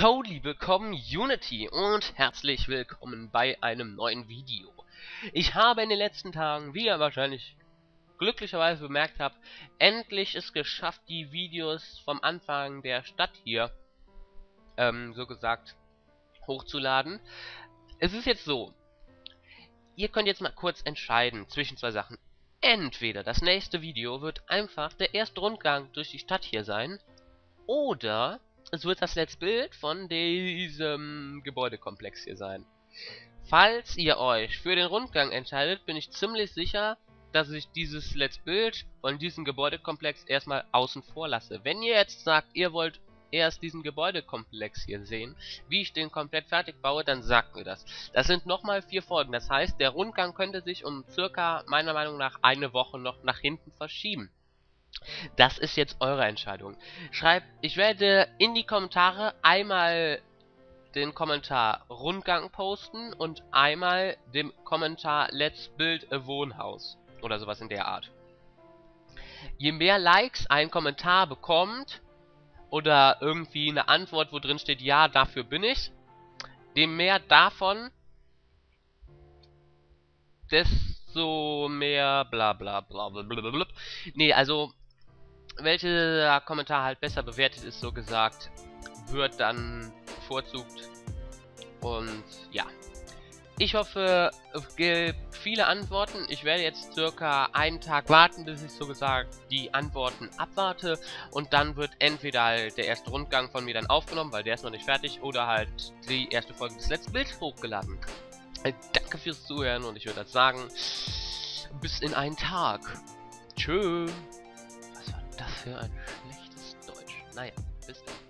Yo, liebe Community und herzlich willkommen bei einem neuen Video. Ich habe in den letzten Tagen, wie ihr wahrscheinlich glücklicherweise bemerkt habt, endlich es geschafft, die Videos vom Anfang der Stadt hier, ähm, so gesagt, hochzuladen. Es ist jetzt so, ihr könnt jetzt mal kurz entscheiden zwischen zwei Sachen. Entweder das nächste Video wird einfach der erste Rundgang durch die Stadt hier sein, oder es wird das Let's Bild von diesem Gebäudekomplex hier sein. Falls ihr euch für den Rundgang entscheidet, bin ich ziemlich sicher, dass ich dieses Let's Bild von diesem Gebäudekomplex erstmal außen vor lasse. Wenn ihr jetzt sagt, ihr wollt erst diesen Gebäudekomplex hier sehen, wie ich den komplett fertig baue, dann sagt mir das. Das sind nochmal vier Folgen, das heißt, der Rundgang könnte sich um circa, meiner Meinung nach, eine Woche noch nach hinten verschieben. Das ist jetzt eure Entscheidung. Schreibt, ich werde in die Kommentare einmal den Kommentar Rundgang posten und einmal den Kommentar Let's Build a Wohnhaus oder sowas in der Art. Je mehr Likes ein Kommentar bekommt oder irgendwie eine Antwort, wo drin steht, ja, dafür bin ich, dem mehr davon, desto mehr bla bla bla bla bla bla. Nee, also welcher Kommentar halt besser bewertet ist, so gesagt, wird dann bevorzugt. Und ja. Ich hoffe, es gibt viele Antworten. Ich werde jetzt circa einen Tag warten, bis ich so gesagt die Antworten abwarte. Und dann wird entweder halt der erste Rundgang von mir dann aufgenommen, weil der ist noch nicht fertig, oder halt die erste Folge des Let's Bild hochgeladen. Äh, danke fürs Zuhören und ich würde sagen, bis in einen Tag. Tschüss. Für ein schlechtes Deutsch? Naja, bis dann.